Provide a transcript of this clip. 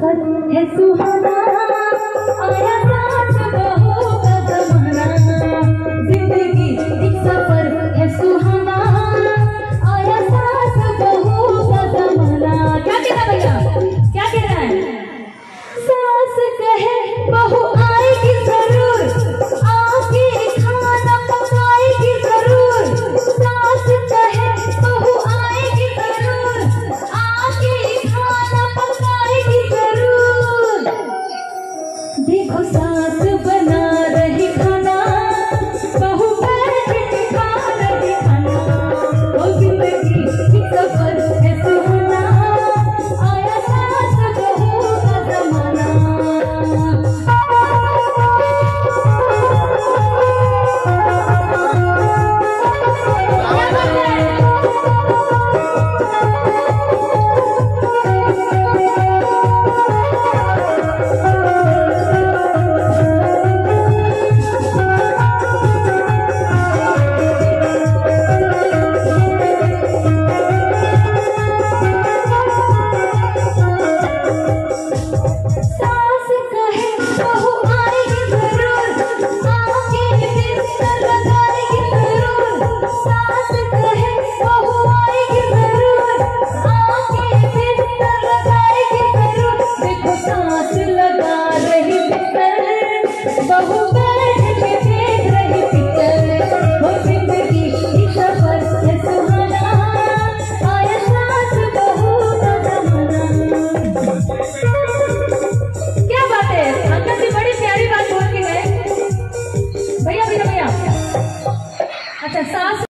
वक्त है सुहाना। आया साथ Rosa. 在三